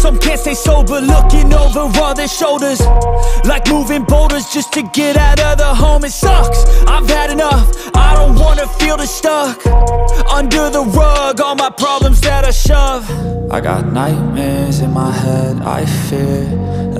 Some can't stay sober, looking over all their shoulders. Like moving boulders just to get out of the home. It sucks, I've had enough, I don't wanna feel the stuck. Under the rug, all my problems that I shove. I got nightmares in my head, I fear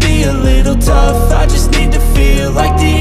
be a little tough. I just need to feel like the